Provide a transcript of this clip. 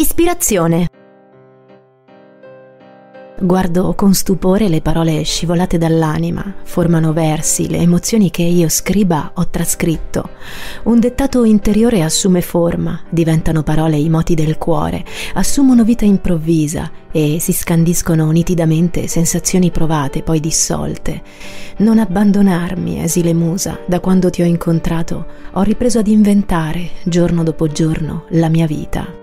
Ispirazione. Guardo con stupore le parole scivolate dall'anima, formano versi, le emozioni che io scriba ho trascritto. Un dettato interiore assume forma, diventano parole i moti del cuore, assumono vita improvvisa e si scandiscono nitidamente sensazioni provate poi dissolte. Non abbandonarmi, esile musa, da quando ti ho incontrato ho ripreso ad inventare, giorno dopo giorno, la mia vita.